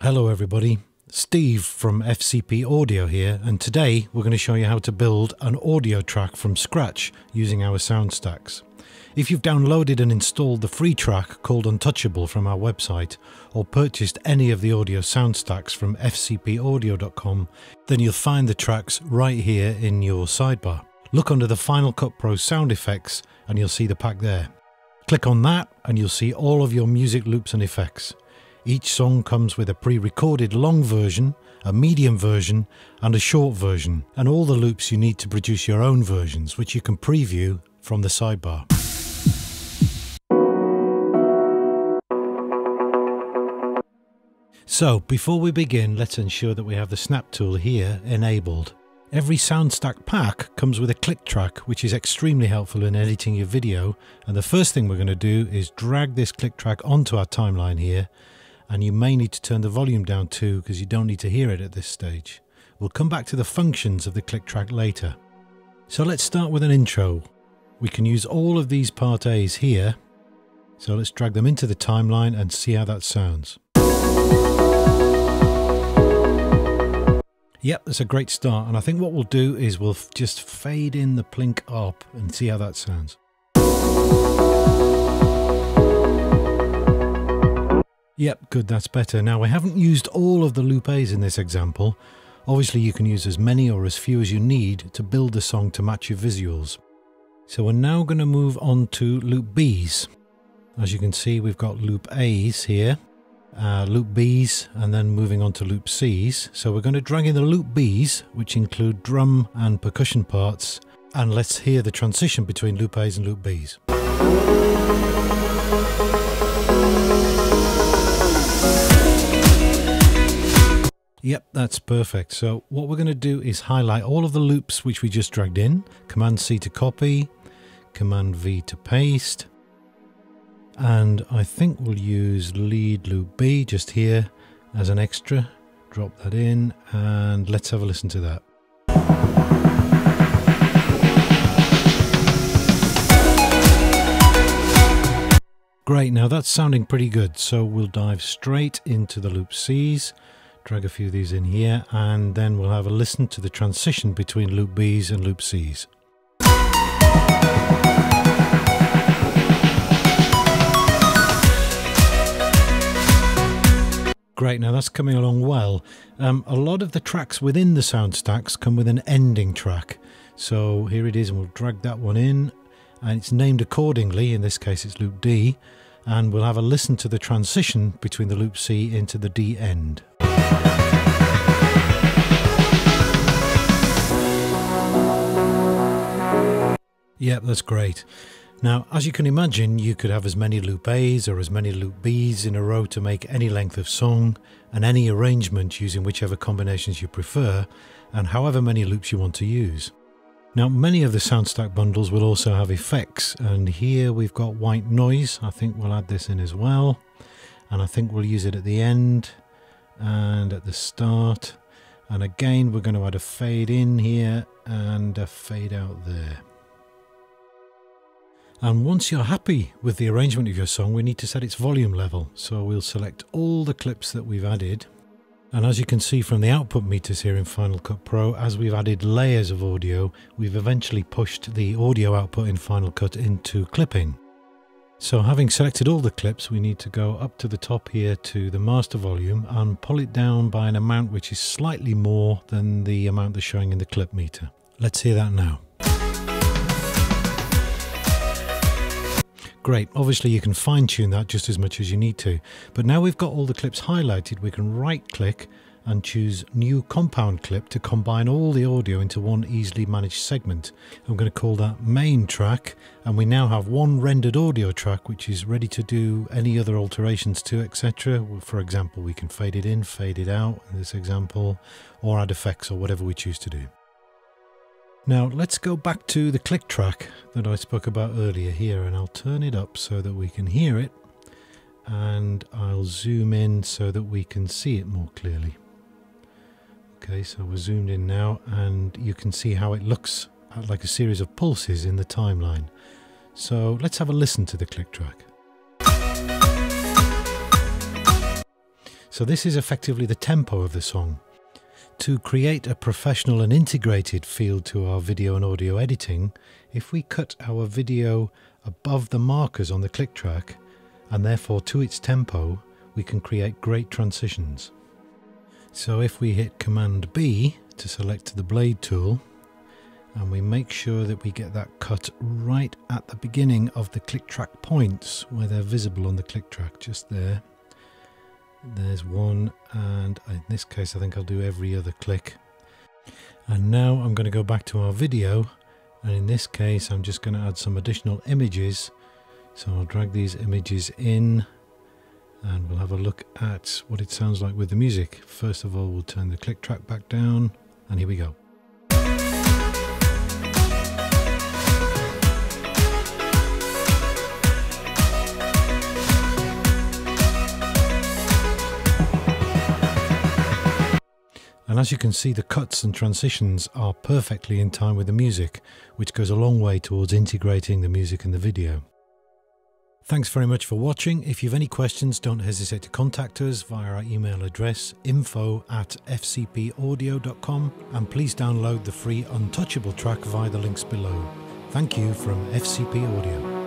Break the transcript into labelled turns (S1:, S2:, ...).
S1: Hello everybody, Steve from FCP Audio here and today we're going to show you how to build an audio track from scratch using our SoundStacks. If you've downloaded and installed the free track called Untouchable from our website or purchased any of the audio SoundStacks from fcpaudio.com then you'll find the tracks right here in your sidebar. Look under the Final Cut Pro sound effects and you'll see the pack there. Click on that and you'll see all of your music loops and effects. Each song comes with a pre-recorded long version, a medium version and a short version and all the loops you need to produce your own versions which you can preview from the sidebar. So before we begin let's ensure that we have the snap tool here enabled. Every SoundStack pack comes with a click track which is extremely helpful in editing your video and the first thing we're going to do is drag this click track onto our timeline here and you may need to turn the volume down too because you don't need to hear it at this stage. We'll come back to the functions of the click track later. So let's start with an intro. We can use all of these part A's here. So let's drag them into the timeline and see how that sounds. Yep, that's a great start. And I think what we'll do is we'll just fade in the plink up and see how that sounds. Yep, good, that's better. Now, I haven't used all of the loop A's in this example. Obviously, you can use as many or as few as you need to build the song to match your visuals. So we're now going to move on to loop B's. As you can see, we've got loop A's here, uh, loop B's, and then moving on to loop C's. So we're going to drag in the loop B's, which include drum and percussion parts, and let's hear the transition between loop A's and loop B's. Yep, that's perfect. So what we're going to do is highlight all of the loops which we just dragged in. Command C to copy, Command V to paste. And I think we'll use lead loop B just here as an extra. Drop that in and let's have a listen to that. Great, now that's sounding pretty good. So we'll dive straight into the loop C's drag a few of these in here and then we'll have a listen to the transition between loop B's and loop C's. Great, now that's coming along well. Um, a lot of the tracks within the SoundStacks come with an ending track. So here it is and we'll drag that one in and it's named accordingly, in this case it's loop D, and we'll have a listen to the transition between the loop C into the D end. Yep, that's great. Now, as you can imagine, you could have as many loop A's or as many loop B's in a row to make any length of song and any arrangement using whichever combinations you prefer and however many loops you want to use. Now, many of the SoundStack bundles will also have effects and here we've got white noise. I think we'll add this in as well and I think we'll use it at the end and at the start and again we're going to add a fade in here and a fade out there. And once you're happy with the arrangement of your song, we need to set its volume level. So we'll select all the clips that we've added. And as you can see from the output meters here in Final Cut Pro, as we've added layers of audio, we've eventually pushed the audio output in Final Cut into clipping. So having selected all the clips, we need to go up to the top here to the master volume and pull it down by an amount which is slightly more than the amount that's showing in the clip meter. Let's hear that now. Great, obviously you can fine tune that just as much as you need to. But now we've got all the clips highlighted, we can right click and choose new compound clip to combine all the audio into one easily managed segment. I'm going to call that main track and we now have one rendered audio track which is ready to do any other alterations to etc. For example we can fade it in, fade it out in this example or add effects or whatever we choose to do. Now let's go back to the click track that I spoke about earlier here and I'll turn it up so that we can hear it and I'll zoom in so that we can see it more clearly. Okay, so we're zoomed in now and you can see how it looks like a series of pulses in the timeline. So let's have a listen to the click track. So this is effectively the tempo of the song. To create a professional and integrated feel to our video and audio editing, if we cut our video above the markers on the click track and therefore to its tempo, we can create great transitions. So if we hit Command B to select the blade tool and we make sure that we get that cut right at the beginning of the click track points where they're visible on the click track, just there. There's one and in this case I think I'll do every other click. And now I'm going to go back to our video and in this case I'm just going to add some additional images. So I'll drag these images in and we'll have a look at what it sounds like with the music. First of all, we'll turn the click track back down, and here we go. And as you can see, the cuts and transitions are perfectly in time with the music, which goes a long way towards integrating the music and the video. Thanks very much for watching. If you have any questions, don't hesitate to contact us via our email address info at fcpaudio.com and please download the free Untouchable track via the links below. Thank you from FCP Audio.